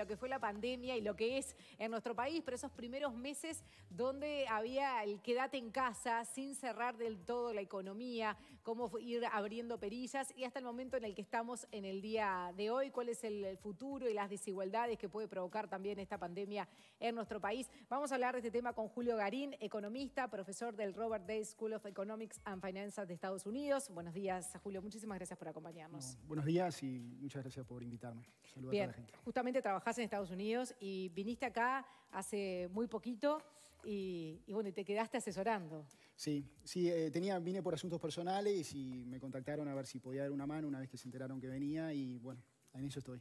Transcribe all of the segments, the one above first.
lo que fue la pandemia y lo que es en nuestro país, pero esos primeros meses donde había el quédate en casa sin cerrar del todo la economía, cómo ir abriendo perillas y hasta el momento en el que estamos en el día de hoy, cuál es el futuro y las desigualdades que puede provocar también esta pandemia en nuestro país. Vamos a hablar de este tema con Julio Garín, economista, profesor del Robert Day School of Economics and Finance de Estados Unidos. Buenos días, Julio. Muchísimas gracias por acompañarnos. buenos días y muchas gracias por invitarme. Saludos a toda la gente. Justamente trabajás en Estados Unidos y viniste acá hace muy poquito y, bueno, te quedaste asesorando. Sí, sí, eh, tenía, vine por asuntos personales y me contactaron a ver si podía dar una mano una vez que se enteraron que venía y bueno, en eso estoy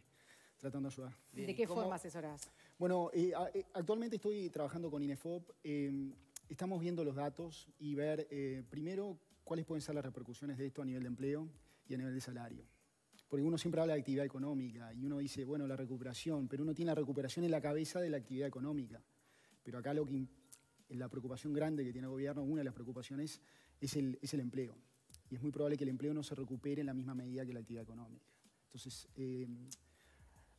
tratando de ayudar. ¿De qué forma asesorás? Bueno, eh, eh, actualmente estoy trabajando con INEFOP. estamos viendo los datos y ver, primero, cuáles pueden ser las repercusiones de esto a nivel de empleo y a nivel de salario. Porque uno siempre habla de actividad económica y uno dice, bueno, la recuperación, pero uno tiene la recuperación en la cabeza de la actividad económica. Pero acá lo que la preocupación grande que tiene el gobierno, una de las preocupaciones, es el, es el empleo. Y es muy probable que el empleo no se recupere en la misma medida que la actividad económica. Entonces, eh,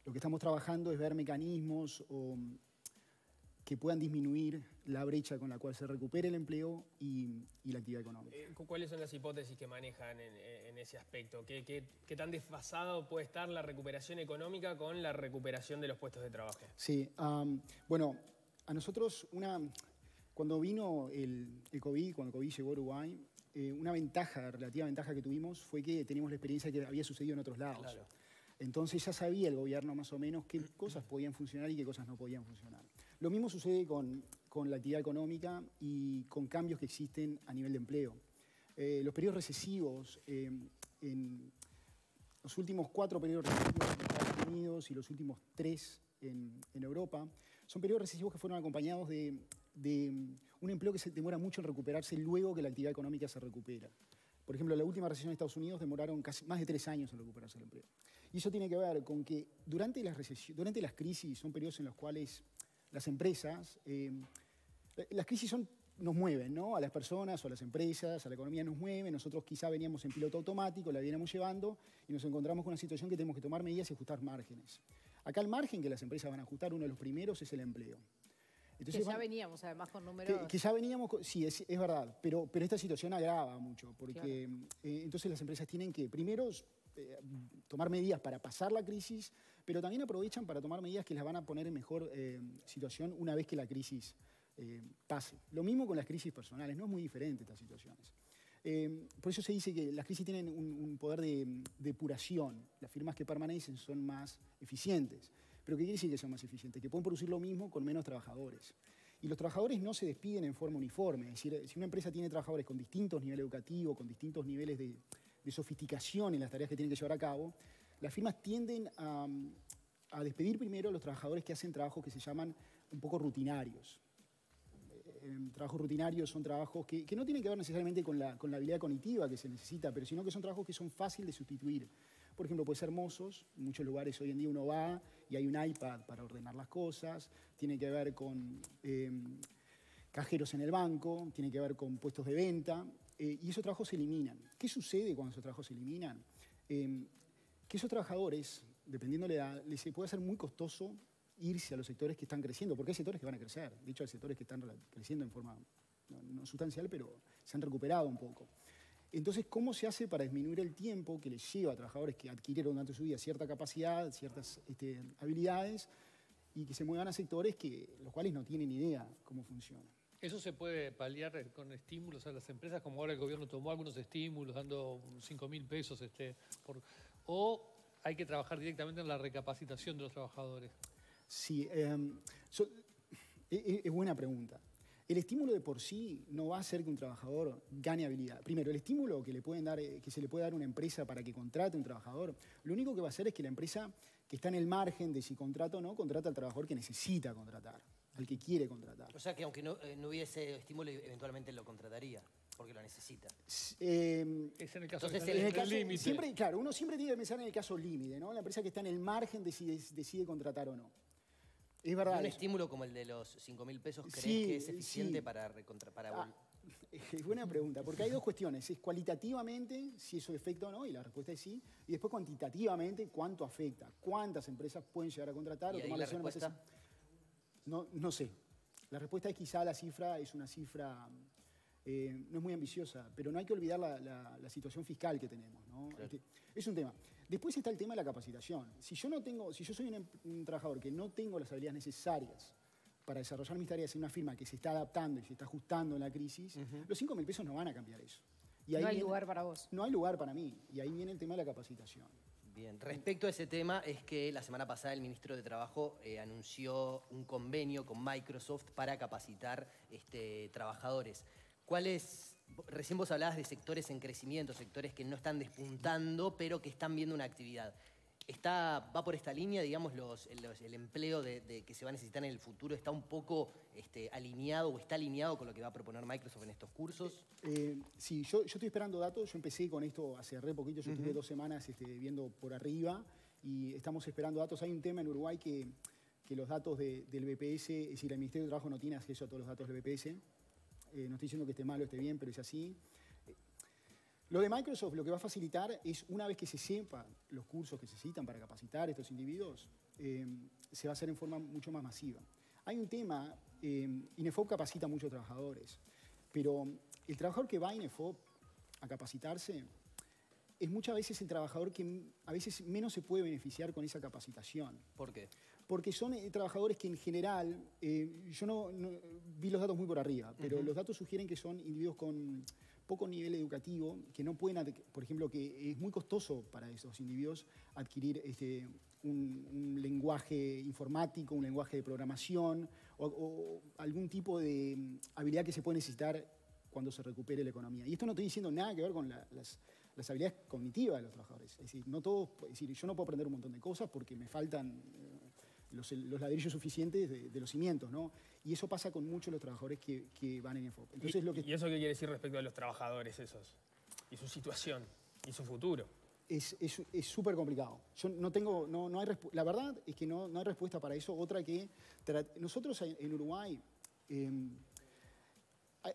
lo que estamos trabajando es ver mecanismos o que puedan disminuir la brecha con la cual se recupere el empleo y, la actividad económica. Eh, ¿Cuáles son las hipótesis que manejan en, ese aspecto? ¿Qué, ¿Qué, tan desfasado puede estar la recuperación económica con la recuperación de los puestos de trabajo? Sí, bueno, a nosotros una, cuando vino el, COVID, cuando el COVID llegó a Uruguay, eh, una ventaja, relativa ventaja que tuvimos fue que teníamos la experiencia que había sucedido en otros lados. Entonces ya sabía el gobierno más o menos qué cosas podían funcionar y qué cosas no podían funcionar. Lo mismo sucede con, la actividad económica y con cambios que existen a nivel de empleo. Eh, los periodos recesivos, eh, en los últimos cuatro periodos recesivos en Estados Unidos y los últimos tres en, Europa, son periodos recesivos que fueron acompañados de, de un empleo que se demora mucho en recuperarse luego que la actividad económica se recupera. Por ejemplo, la última recesión de Estados Unidos demoraron casi más de tres años en recuperarse el empleo. Y eso tiene que ver con que durante las, durante las crisis son periodos en los cuales las empresas, eh, las crisis nos mueven, ¿no? A las personas o a las empresas, a la economía nos mueven. Nosotros quizá veníamos en piloto automático, la veníamos llevando y nos encontramos con una situación que tenemos que tomar medidas y ajustar márgenes. Acá el margen que las empresas van a ajustar, uno de los primeros, es el empleo que ya veníamos además con números... Que, ya veníamos, sí, es, verdad, pero, pero esta situación agrava mucho, porque eh, entonces las empresas tienen que, primero, eh, tomar medidas para pasar la crisis, pero también aprovechan para tomar medidas que las van a poner en mejor eh, situación una vez que la crisis pase. Lo mismo con las crisis personales, no es muy diferente estas situaciones. por eso se dice que las crisis tienen un, poder de depuración. Las firmas que permanecen son más eficientes. Pero ¿qué quiere decir que son más eficientes? Que pueden producir lo mismo con menos trabajadores. Y los trabajadores no se despiden en forma uniforme. Es decir, si una empresa tiene trabajadores con distintos niveles educativos, con distintos niveles de, sofisticación en las tareas que tienen que llevar a cabo, las firmas tienden a, despedir primero a los trabajadores que hacen trabajos que se llaman un poco rutinarios. Eh, trabajos rutinarios son trabajos que, no tienen que ver necesariamente con la, habilidad cognitiva que se necesita, pero sino que son trabajos que son fáciles de sustituir. Por ejemplo, puede ser mozos, en muchos lugares hoy en día uno va y hay un iPad para ordenar las cosas, tiene que ver con em, cajeros en el banco, tiene que ver con puestos de venta, eh, y esos trabajos se eliminan. ¿Qué sucede cuando esos trabajos se eliminan? Que esos trabajadores, dependiendo de la edad, les puede ser muy costoso irse a los sectores que están creciendo, porque hay sectores que van a crecer. De hecho, hay sectores que están creciendo en forma no sustancial, pero se han recuperado un poco. Entonces, ¿cómo se hace para disminuir el tiempo que les lleva a trabajadores que adquirieron durante su vida cierta capacidad, ciertas este, habilidades y que se muevan a sectores que, los cuales no tienen idea cómo funciona? ¿Eso se puede paliar con estímulos a las empresas, como ahora el gobierno tomó algunos estímulos, dando 5 mil pesos? Este, ¿O hay que trabajar directamente en la recapacitación de los trabajadores? Sí, em, es buena pregunta. El estímulo de por sí no va a hacer que un trabajador gane habilidad. Primero, el estímulo que, le pueden dar, eh, que se le puede dar a una empresa para que contrate a un trabajador, lo único que va a hacer es que la empresa que está en el margen de si contrata o no, contrata al trabajador que necesita contratar, al que quiere contratar. O sea que aunque no, eh, hubiese estímulo, eventualmente lo contrataría porque lo necesita. Eh, es en el caso límite. Siempre, claro, uno siempre tiene que pensar en el caso límite, ¿no? La empresa que está en el margen decide, decide contratar o no. Es verdad. ¿Un estímulo como el de los 5 mil pesos crees que es eficiente para, para ah, Es buena pregunta, porque hay dos cuestiones. Es cualitativamente si eso afecta o no, y la respuesta es sí. Y después cuantitativamente cuánto afecta, cuántas empresas pueden llegar a contratar ¿Y o tomar la respuesta? No, no sé. La respuesta es quizá la cifra es una cifra, eh, no es muy ambiciosa, pero no hay que olvidar la, la- la situación fiscal que tenemos. ¿no? Este, es un tema. Después está el tema de la capacitación. Si yo, no tengo, si yo soy un, em- un trabajador que no tengo las habilidades necesarias para desarrollar mis tareas en una firma que se está adaptando y se está ajustando en la crisis, los 5 mil pesos no van a cambiar eso. Y ahí no hay viene- lugar para vos. No hay lugar para mí. Y ahí viene el tema de la capacitación. Respecto a ese tema, es que la semana pasada el ministro de Trabajo eh, anunció un convenio con Microsoft para capacitar este, trabajadores. ¿Cuáles, recién vos hablabas de sectores en crecimiento, sectores que no están despuntando, pero que están viendo una actividad? Está, ¿Va por esta línea, digamos, los- los- el empleo de, de que se va a necesitar en el futuro? ¿Está un poco este, alineado o está alineado con lo que va a proponer Microsoft en estos cursos? Eh, sí, yo, yo estoy esperando datos. Yo empecé con esto hace re poquito. Yo estuve dos semanas este, viendo por arriba y estamos esperando datos. Hay un tema en Uruguay que, que los datos de- del BPS, es decir, el Ministerio de Trabajo no tiene acceso a todos los datos del BPS. Eh, no estoy diciendo que esté mal o esté bien, pero es así. Lo de Microsoft lo que va a facilitar es, una vez que se sepan los cursos que se necesitan para capacitar a estos individuos, eh, se va a hacer en forma mucho más masiva. Hay un tema, eh, INEFOP capacita a muchos trabajadores, pero el trabajador que va a INEFOP a capacitarse es muchas veces el trabajador que a veces menos se puede beneficiar con esa capacitación ¿Por qué? porque son eh, trabajadores que en general, eh, yo no, no- vi los datos muy por arriba, pero los datos sugieren que son individuos con poco nivel educativo, que no pueden, por ejemplo, que es muy costoso para esos individuos adquirir este, un, lenguaje informático, un lenguaje de programación o, algún tipo de mm, habilidad que se puede necesitar cuando se recupere la economía. Y esto no estoy diciendo nada que ver con la- las, las habilidades cognitivas de los trabajadores. Es decir, no todos, es decir, yo no puedo aprender un montón de cosas porque me faltan eh, los, los ladrillos suficientes de, de los cimientos, ¿no? Y eso pasa con muchos de los trabajadores que, que van en ENFOP. Entonces, ¿Y, lo que ¿Y eso qué quiere decir respecto a los trabajadores esos? Y su situación, y su futuro. es es- es súper complicado. Yo no tengo, no, no hay la verdad es que no, no hay respuesta para eso. Otra que nosotros en, en Uruguay, eh,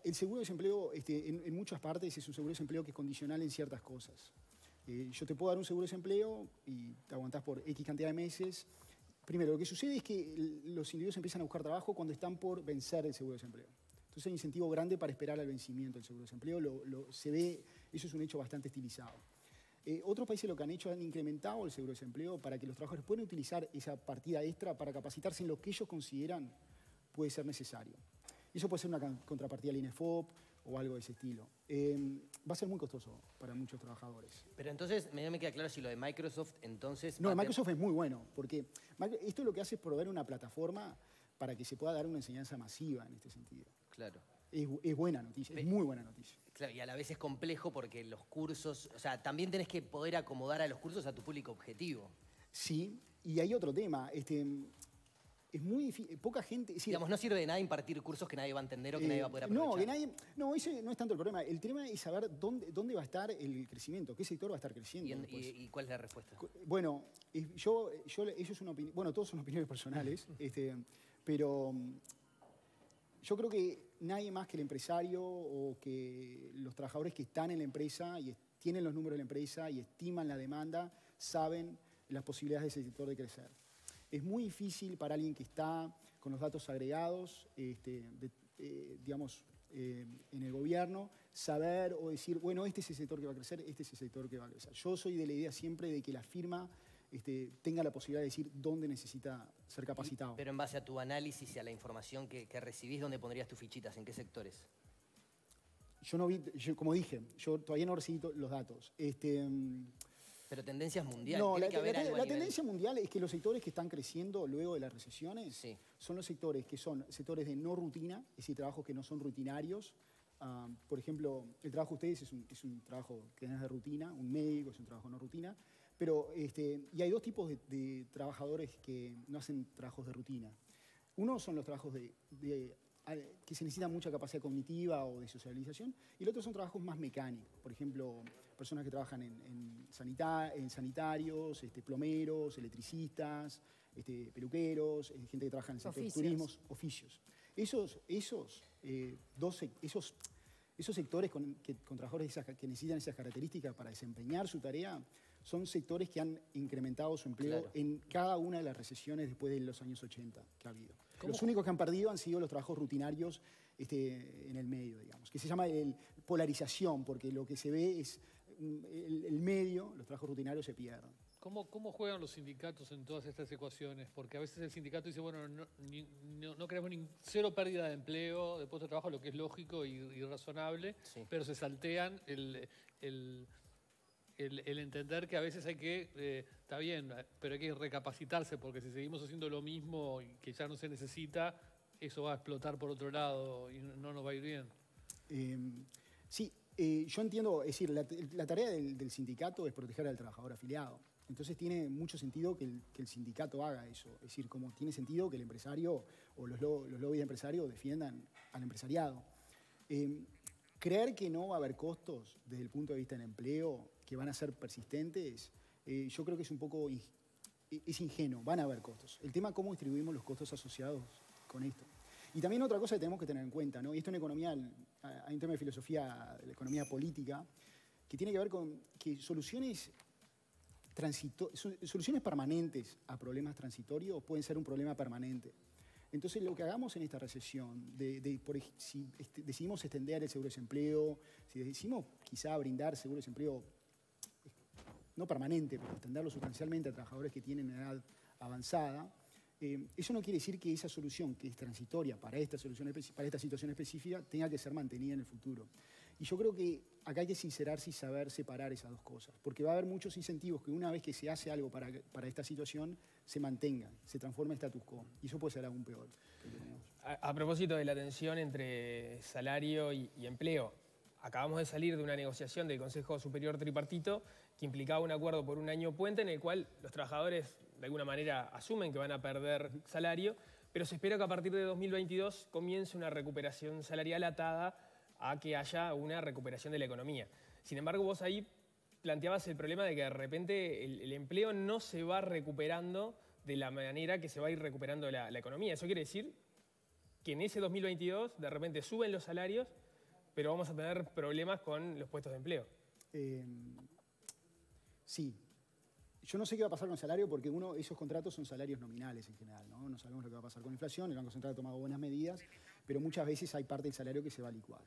el seguro de desempleo este, en, en muchas partes es un seguro de desempleo que es condicional en ciertas cosas. Eh, yo te puedo dar un seguro de desempleo y te aguantás por X cantidad de meses. Primero, lo que sucede es que los individuos empiezan a buscar trabajo cuando están por vencer el seguro de desempleo. Entonces hay un incentivo grande para esperar al vencimiento del seguro de desempleo. Se ve, eso es un hecho bastante estilizado. Eh, otros países lo que han hecho han incrementado el seguro de desempleo para que los trabajadores puedan utilizar esa partida extra para capacitarse en lo que ellos consideran puede ser necesario. Eso puede ser una contrapartida al INEFOP o algo de ese estilo. Eh, va a ser muy costoso para muchos trabajadores. Pero entonces, me, me queda claro si lo de Microsoft, entonces... No, Microsoft es muy bueno, porque esto lo que hace es proveer una plataforma para que se pueda dar una enseñanza masiva en este sentido. Claro. Es, bu- es buena noticia, es muy buena noticia. Claro, y a la vez es complejo porque los cursos, o sea, también tenés que poder acomodar a los cursos a tu público objetivo. Sí, y hay otro tema. Este, es muy difícil, poca gente... es decir, Digamos, no sirve de nada impartir cursos que nadie va a entender o que Eh, nadie va a poder aprovechar. No, que nadie, no, ese no es tanto el problema. El tema es saber dónde, dónde va a estar el crecimiento, qué sector va a estar creciendo. ¿Y, en- después. y- y cuál es la respuesta? Bueno, eh, yo, yo, eso es una opinión, bueno, todos son opiniones personales, este, pero mm, yo creo que nadie más que el empresario o que los trabajadores que están en la empresa y tienen los números de la empresa y estiman la demanda, saben las posibilidades de ese sector de crecer. Es muy difícil para alguien que está con los datos agregados, este, de- eh, digamos, eh, en el gobierno, saber o decir, bueno, este es el sector que va a crecer, este es el sector que va a crecer. Yo soy de la idea siempre de que la firma este, tenga la posibilidad de decir dónde necesita ser capacitado. Pero en base a tu análisis y a la información que, que recibís, ¿dónde pondrías tus fichitas? ¿En qué sectores? Yo no vi, yo, como dije, yo todavía no recibí los datos. Este, Pero tendencias mundiales. no, la, que haber la- algo la tendencia mundial es que los sectores que están creciendo luego de las recesiones Sí. son los sectores que son sectores de no rutina, es decir, trabajos que no son rutinarios. Ah, por ejemplo, el trabajo de ustedes es un, es un trabajo que no es de rutina, un médico es un trabajo no rutina, pero este, y hay dos tipos de, de trabajadores que no hacen trabajos de rutina. Uno son los trabajos de, de- al- que se necesita mucha capacidad cognitiva o de socialización, y el otro son trabajos más mecánicos. Por ejemplo, personas que trabajan en, en sanita- en sanitarios, este, plomeros, electricistas, este, peluqueros, eh, gente que trabaja en el sector Oficios. Esos, esos, eh, dos, esos esos sectores con, trabajadores que necesitan esas características para desempeñar su tarea son sectores que han incrementado su empleo en cada una de las recesiones después de los años 80 que ha habido. Los únicos que han perdido han sido los trabajos rutinarios este, en el medio, digamos, que se llama el, polarización, porque lo que se ve es mm, el, medio, los trabajos rutinarios se pierden. ¿Cómo, ¿Cómo, juegan los sindicatos en todas estas ecuaciones? Porque a veces el sindicato dice, bueno, no, no, queremos ni cero pérdida de empleo, de puesto de trabajo, lo que es lógico y, razonable, pero se saltean el, el, el, entender que a veces hay que, eh, está bien, pero hay que recapacitarse, porque si seguimos haciendo lo mismo y que ya no se necesita, eso va a explotar por otro lado y no nos va a ir bien. Em, sí, eh, yo entiendo, es decir, la, tarea del, sindicato es proteger al trabajador afiliado. Entonces tiene mucho sentido que el, sindicato haga eso. Es decir, como tiene sentido que el empresario o los, los lobbies de empresarios defiendan al empresariado. Em, creer que no va a haber costos desde el punto de vista del empleo que van a ser persistentes, eh, yo creo que es un poco es ingenuo, van a haber costos. El tema cómo distribuimos los costos asociados con esto. Y también otra cosa que tenemos que tener en cuenta, ¿no? y esto en economía, hay un tema de filosofía de la economía política, que tiene que ver con que soluciones, soluciones permanentes a problemas transitorios pueden ser un problema permanente. Entonces, lo que hagamos en esta recesión, de, si este, decidimos extender el seguro de desempleo, si decidimos quizá brindar seguro de desempleo no permanente, pero extenderlo sustancialmente a trabajadores que tienen edad avanzada, eh, eso no quiere decir que esa solución, que es transitoria para esta, solución, para esta situación específica, tenga que ser mantenida en el futuro. Y yo creo que acá hay que sincerarse y saber separar esas dos cosas, porque va a haber muchos incentivos que una vez que se hace algo para, para esta situación, se mantengan, se transforme en status quo. Y eso puede ser aún peor. A, propósito de la tensión entre salario y empleo, acabamos de salir de una negociación del Consejo Superior Tripartito que implicaba un acuerdo por un año puente en el cual los trabajadores de alguna manera asumen que van a perder salario, pero se espera que a partir de 2022 comience una recuperación salarial atada a que haya una recuperación de la economía. Sin embargo, vos ahí planteabas el problema de que de repente el, empleo no se va recuperando de la manera que se va a ir recuperando la, economía. Eso quiere decir que en ese 2022 de repente suben los salarios, pero vamos a tener problemas con los puestos de empleo. Eh, sí, yo no sé qué va a pasar con el salario porque uno, esos contratos son salarios nominales en general, ¿no? No sabemos lo que va a pasar con la inflación, el Banco Central ha tomado buenas medidas, pero muchas veces hay parte del salario que se va a licuar.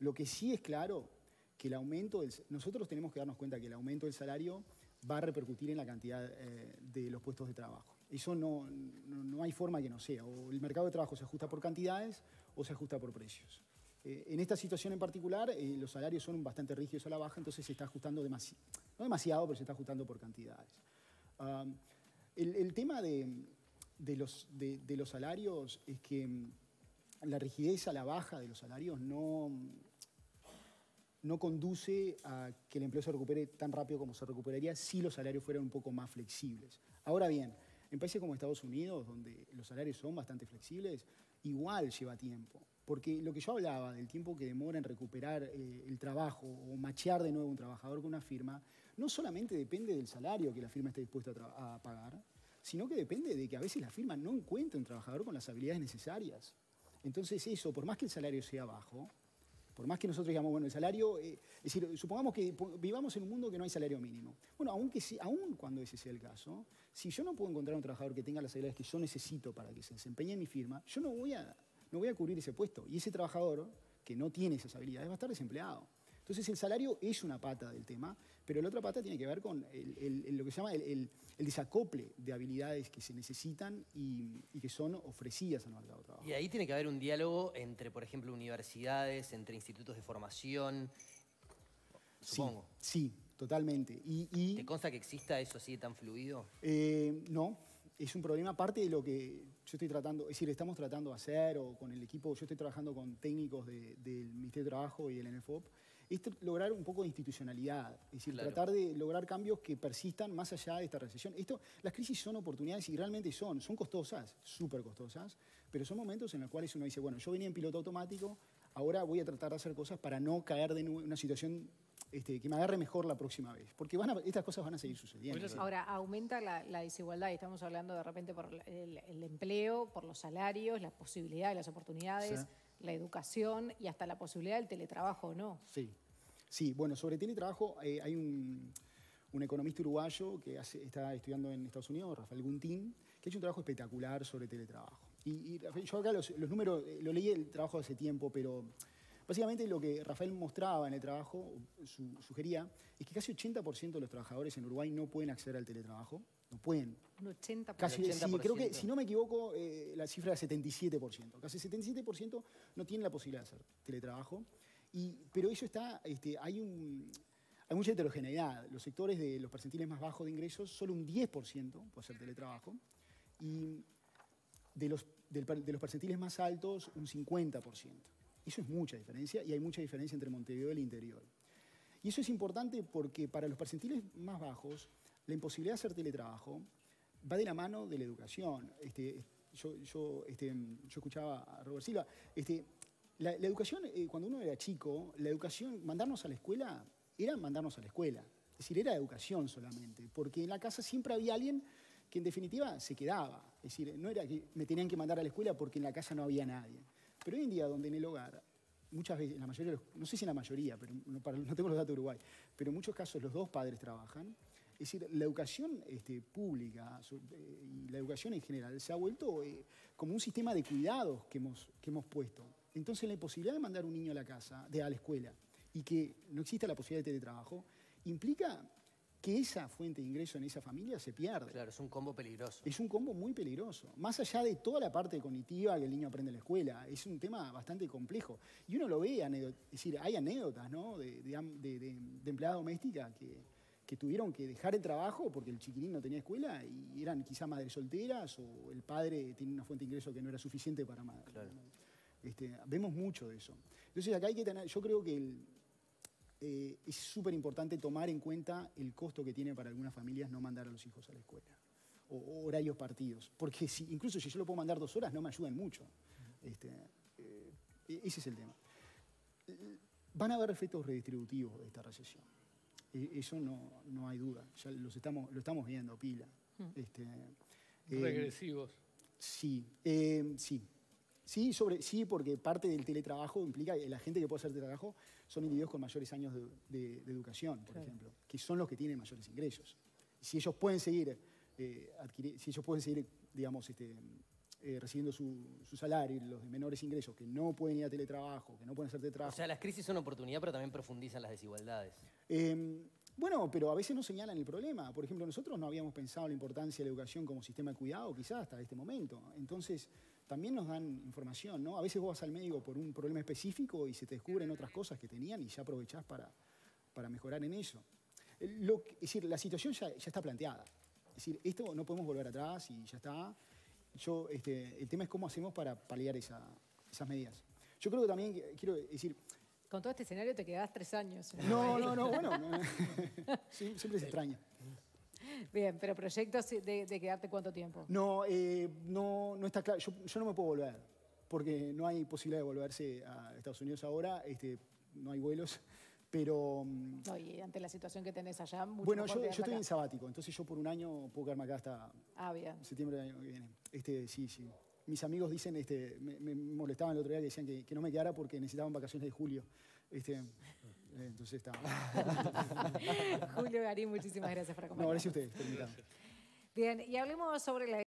Lo que sí es claro que el aumento nosotros tenemos que darnos cuenta que el aumento del salario va a repercutir en la cantidad eh, de los puestos de trabajo. Eso no, no, hay forma que no sea. O el mercado de trabajo se ajusta por cantidades o se ajusta por precios. Eh, en esta situación en particular, eh, los salarios son bastante rígidos a la baja, entonces se está ajustando demasiado, no demasiado, pero se está ajustando por cantidades. el, tema de, los, de, los, salarios es que mm, la rigidez a la baja de los salarios no, no conduce a que el empleo se recupere tan rápido como se recuperaría si los salarios fueran un poco más flexibles. Ahora bien, en países como Estados Unidos, donde los salarios son bastante flexibles, igual lleva tiempo. Porque lo que yo hablaba del tiempo que demora en recuperar eh, el trabajo o machear de nuevo un trabajador con una firma, no solamente depende del salario que la firma esté dispuesta a, pagar, sino que depende de que a veces la firma no encuentra un trabajador con las habilidades necesarias. Entonces eso, por más que el salario sea bajo, por más que nosotros digamos, bueno, el salario, eh, es decir, supongamos que vivamos en un mundo que no hay salario mínimo. Bueno, aunque aún cuando ese sea el caso, si yo no puedo encontrar un trabajador que tenga las habilidades que yo necesito para que se desempeñe en mi firma, yo no voy a no voy a cubrir ese puesto. Y ese trabajador que no tiene esas habilidades va a estar desempleado. Entonces el salario es una pata del tema, pero la otra pata tiene que ver con lo que se llama el, desacople de habilidades que se necesitan y, que son ofrecidas al mercado de trabajo. Y ahí tiene que haber un diálogo entre, por ejemplo, universidades, entre institutos de formación, supongo. Sí, totalmente. Y, ¿Te consta que exista eso así tan fluido? Eh, no, es un problema parte de lo que yo estoy tratando, es decir, estamos tratando de hacer, o con el equipo, yo estoy trabajando con técnicos del Ministerio de Trabajo y el NFOP, es lograr un poco de institucionalidad, es decir, tratar de lograr cambios que persistan más allá de esta recesión. Esto, las crisis son oportunidades y realmente son, son costosas, súper costosas, pero son momentos en los cuales uno dice, bueno, yo venía en piloto automático, ahora voy a tratar de hacer cosas para no caer de nuevo en una situación este, que me agarre mejor la próxima vez. Porque van estas cosas van a seguir sucediendo. Ahora, aumenta la, desigualdad y estamos hablando de repente por el, empleo, por los salarios, las posibilidades, las oportunidades, la educación y hasta la posibilidad del teletrabajo, ¿no? Sí, sí. Bueno, sobre teletrabajo eh, hay un, economista uruguayo que está estudiando en Estados Unidos, Rafael Guntín, que ha hecho un trabajo espectacular sobre teletrabajo. Y, yo acá los, los números, eh, lo leí el trabajo hace tiempo, pero Básicamente lo que Rafael mostraba en el trabajo, sugería, es que casi 80% de los trabajadores en Uruguay no pueden acceder al teletrabajo. No pueden. Un 80%. Casi, creo que, si no me equivoco, eh, la cifra es 77%. Casi 77% no tienen la posibilidad de hacer teletrabajo. Y, pero eso está, este, hay, un, hay mucha heterogeneidad. Los sectores de los percentiles más bajos de ingresos, solo un 10% puede hacer teletrabajo. Y de los, de los percentiles más altos, un 50%. Eso es mucha diferencia y hay mucha diferencia entre Montevideo y el interior. Y eso es importante porque para los percentiles más bajos, la imposibilidad de hacer teletrabajo va de la mano de la educación. Este, yo, este, escuchaba a Robert Silva. Este, la, educación, eh, cuando uno era chico, la educación, mandarnos a la escuela, era mandarnos a la escuela. Es decir, era educación solamente. Porque en la casa siempre había alguien que en definitiva se quedaba. Es decir, no era que me tenían que mandar a la escuela porque en la casa no había nadie. Pero hoy en día, donde en el hogar, muchas veces, en la mayoría, no sé si en la mayoría, pero no, tengo los datos de Uruguay, pero en muchos casos los dos padres trabajan, es decir, la educación este, pública eh, y la educación en general se ha vuelto eh, como un sistema de cuidados que hemos, que hemos puesto. Entonces, la imposibilidad de mandar un niño a la casa, de, a la escuela, y que no exista la posibilidad de teletrabajo, implica que esa fuente de ingreso en esa familia se pierde. Claro, es un combo peligroso. Es un combo muy peligroso. Más allá de toda la parte cognitiva que el niño aprende en la escuela, es un tema bastante complejo. Y uno lo ve, es decir, hay anécdotas ¿no? de, de, empleadas domésticas que, tuvieron que dejar el trabajo porque el chiquilín no tenía escuela y eran quizá madres solteras o el padre tiene una fuente de ingreso que no era suficiente para madre. Este, vemos mucho de eso. Entonces acá hay que tener, yo creo que el, eh, es súper importante tomar en cuenta el costo que tiene para algunas familias no mandar a los hijos a la escuela. O, horarios partidos. Porque si, incluso si yo lo puedo mandar dos horas, no me ayudan mucho. Este, eh, ese es el tema. Van a haber efectos redistributivos de esta recesión. E, eso no, no, hay duda. Ya los estamos, lo estamos viendo, pila. Mm. Este, eh, Regresivos. Sí, sí. Sí, sobre, sí, porque parte del teletrabajo implica que la gente que puede hacer teletrabajo son individuos con mayores años de, educación, por ejemplo, que son los que tienen mayores ingresos. Si ellos pueden seguir, eh, si ellos pueden seguir digamos, este, eh, recibiendo su, salario, los de menores ingresos, que no pueden ir a teletrabajo, que no pueden hacer teletrabajo. O sea, las crisis son oportunidad, pero también profundizan las desigualdades. Em, bueno, pero a veces no señalan el problema. Por ejemplo, nosotros no habíamos pensado la importancia de la educación como sistema de cuidado, quizás hasta este momento. Entonces, también nos dan información, ¿no? A veces vos vas al médico por un problema específico y se te descubren otras cosas que tenían y ya aprovechás para, para mejorar en eso. Lo, es decir, la situación ya, está planteada. Es decir, esto no podemos volver atrás y ya está. Yo, este, el tema es cómo hacemos para paliar esas medidas. Yo creo que también quiero decir... Con todo este escenario te quedás tres años. No, no, no, bueno, siempre se extraña. Bien, pero proyectos de, quedarte cuánto tiempo? No, eh, no, no está claro. Yo, no me puedo volver, porque no hay posibilidad de volverse a Estados Unidos ahora. Este, no hay vuelos. Pero. Mm, no, y ante la situación que tenés allá, mucho Bueno, yo, estoy en sabático, entonces yo por un año puedo quedarme acá hasta ah, bien. septiembre del año que viene. Este, sí, sí. Mis amigos dicen, este, me, molestaban el otro día que decían que, que, no me quedara porque necesitaban vacaciones de julio. Este, entonces está. Julio Garín, muchísimas gracias por acompañarnos. No, gracias a ustedes. Bien, y hablemos sobre la